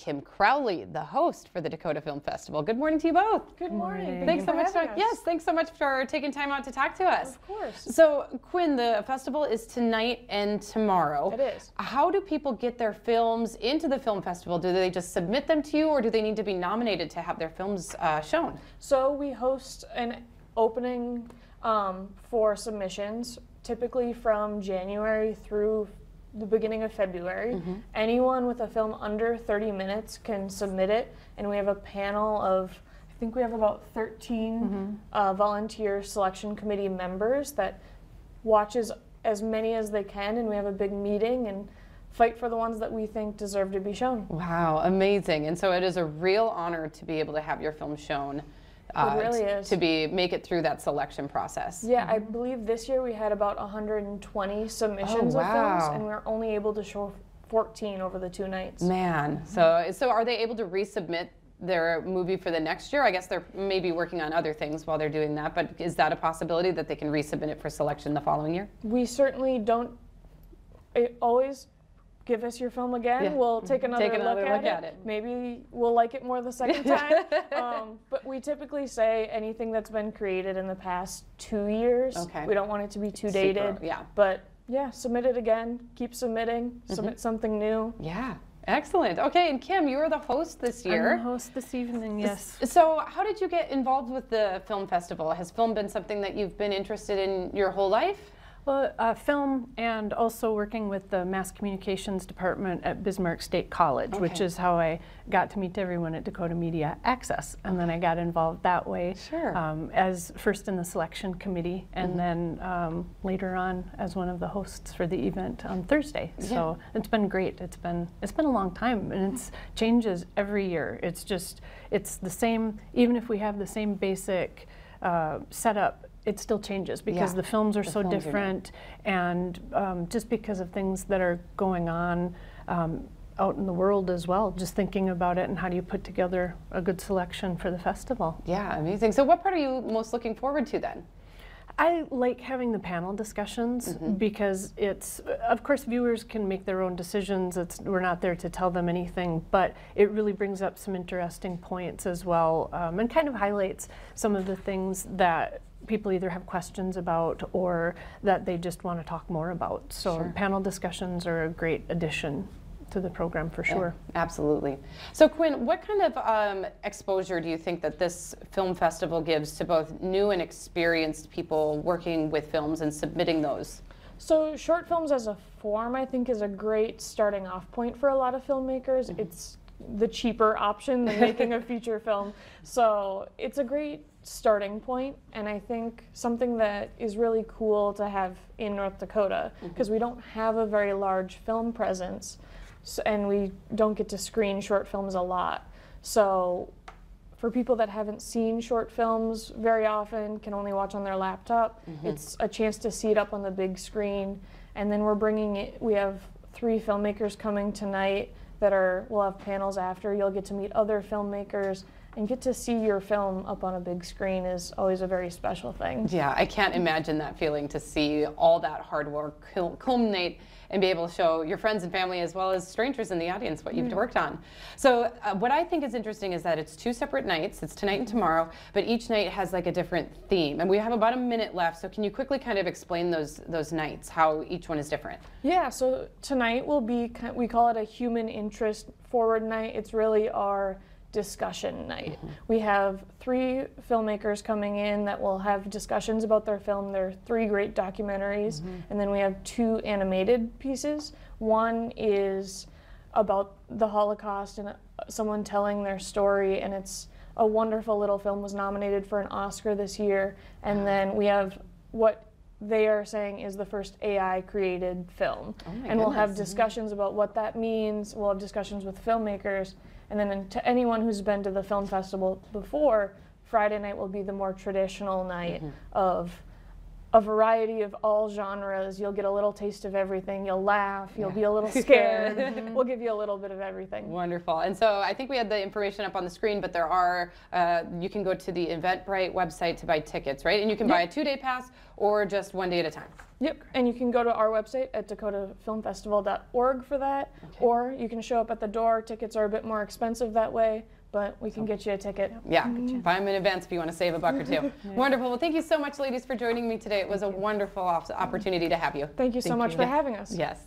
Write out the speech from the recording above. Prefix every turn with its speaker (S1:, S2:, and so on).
S1: Kim Crowley, the host for the Dakota Film Festival. Good morning to you both.
S2: Good morning.
S3: morning.
S1: Thanks so much. For, yes, thanks so much for taking time out to talk to us.
S2: Of course.
S1: So, Quinn, the festival is tonight and tomorrow.
S2: It is.
S1: How do people get their films into the film festival? Do they just submit them to you, or do they need to be nominated to have their films uh, shown?
S2: So we host an opening um, for submissions, typically from January through the beginning of February.
S1: Mm-hmm.
S2: Anyone with a film under 30 minutes can submit it, and we have a panel of, I think we have about 13
S1: Mm-hmm.
S2: uh, volunteer selection committee members that watches as many as they can, and we have a big meeting and fight for the ones that we think deserve to be shown.
S1: Wow, amazing! And so it is a real honor to be able to have your film shown. Uh,
S2: really is.
S1: to be make it through that selection process.
S2: Yeah, I believe this year we had about 120 submissions of films, and we were only able to show 14 over the two nights.
S1: Man, so so are they able to resubmit their movie for the next year? I guess they're maybe working on other things while they're doing that, but is that a possibility that they can resubmit it for selection the following year?
S2: We certainly don't eh, always give us your film again.
S1: Yeah.
S2: We'll take another,
S1: another
S2: look,
S1: look
S2: at,
S1: at it.
S2: Maybe we'll like it more the second time. um, but we typically say anything that's been created in the past two years.
S1: Okay.
S2: We don't want it to be too
S1: Super,
S2: dated.
S1: yeah. Mm-hmm.
S2: But yeah, submit it again. Keep submitting. Submit something new.
S1: Yeah, excellent. Okay, and Kim, you're the host this year.
S3: I'm the host this evening, yes.
S1: So, how did you get involved with the film festival? Has film been something that you've been interested in your whole life?
S3: Well, uh, film and also working with the Mass Communications Department at Bismarck State College, which is how I got to meet everyone at Dakota Media Access. And then I got involved that way.
S1: Sure.
S3: Um, as first in the selection committee, and then um, later on as one of the hosts for the event on Thursday. So it's been great. It's been it's been a long time, and it changes every year. It's just it's the same. Even if we have the same basic uh, setup, it still changes because
S1: Yeah.
S3: the films are
S1: The
S3: so
S1: films are
S3: different, and um, just because of things that are going on. Um, out in the world as well, just thinking about it and how do you put together a good selection for the festival.
S1: Yeah, amazing. So, what part are you most looking forward to then?
S3: I like having the panel discussions because it's, of course, viewers can make their own decisions. It's, we're not there to tell them anything, but it really brings up some interesting points as well um, and kind of highlights some of the things that people either have questions about or that they just want to talk more about. So,
S1: Sure.
S3: panel discussions are a great addition to the program for sure.
S1: Absolutely. So, Quinn, what kind of um, exposure do you think that this film festival gives to both new and experienced people working with films and submitting those?
S2: So, short films as a form, I think, is a great starting off point for a lot of filmmakers. It's the cheaper option than making a feature film. So, it's a great starting point, and I think something that is really cool to have in North Dakota mm-hmm. because we don't have a very large film presence so, and we don't get to screen short films a lot. So, for people that haven't seen short films very often, can only watch on their laptop, mm-hmm. it's a chance to see it up on the big screen. And then we're bringing it, we have three filmmakers coming tonight that are, we'll have panels after. You'll get to meet other filmmakers and get to see your film up on a big screen is always a very special thing.
S1: Yeah, I can't imagine that feeling to see all that hard work culminate and be able to show your friends and family as well as strangers in the audience what you've worked on. So, uh, what I think is interesting is that it's two separate nights. It's tonight and tomorrow, but each night has like a different theme. And we have about a minute left. So, can you quickly kind of explain those those nights, how each one is different?
S2: Yeah, so tonight will be, we call it a human interest forward night. It's really our discussion night. We have three filmmakers coming in that will have discussions about their film. There are three great documentaries, and then we have two animated pieces. One is about the Holocaust and uh, someone telling their story, and it's a wonderful little film. Was nominated for an Oscar this year, and then we have what they are saying is the first AI created film.
S1: my
S2: and we'll have discussions about what that means. We'll have discussions with filmmakers. And then to anyone who's been to the film festival before, Friday night will be the more traditional night mm-hmm. of a variety of all genres. You'll get a little taste of everything. You'll laugh. You'll
S1: Yeah.
S2: be a little scared. we'll give you a little bit of everything.
S1: Wonderful. And so I think we had the information up on the screen, but there are, uh, you can go to the Eventbrite website to buy tickets, right? And you can buy a two day pass or just one day at a time.
S2: Yep, and you can go to our website at dakotafilmfestival.org for that, or you can show up at the door. Tickets are a bit more expensive that way, but we can get you a ticket.
S1: Yeah, buy them in advance if you want to save a buck or two. Wonderful. Well, thank you so much, ladies, for joining me today. It was a wonderful mm-hmm. opportunity to have you.
S2: Thank you so
S3: Thank
S2: much
S3: you.
S2: for having us.
S1: Yes.